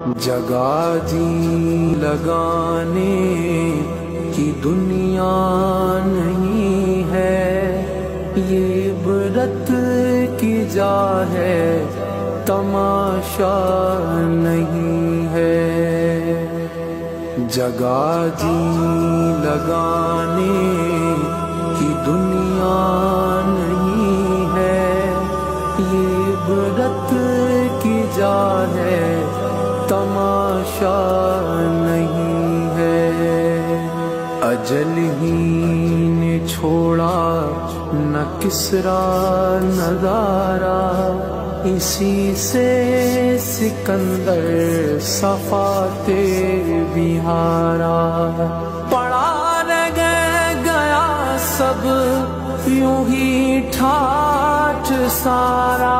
जगा जी लगाने की दुनिया नहीं है। ये व्रत की जा है, तमाशा नहीं है। जगा जी लगाने की दुनिया नहीं है। ये व्रत की जा है अजल ही ने छोड़ा न किसरा नज़ारा इसी से सिकंदर सफाते बिहारा। पड़ा रह गया सब, यूँ ही ठाठ सारा।